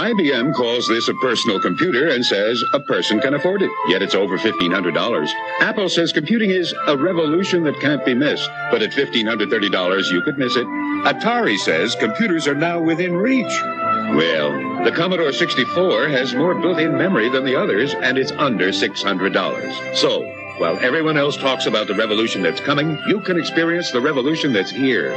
IBM calls this a personal computer and says a person can afford it, yet it's over $1,500. Apple says computing is a revolution that can't be missed, but at $1,530 you could miss it. Atari says computers are now within reach. Well, the Commodore 64 has more built-in memory than the others, and it's under $600. So, while everyone else talks about the revolution that's coming, you can experience the revolution that's here.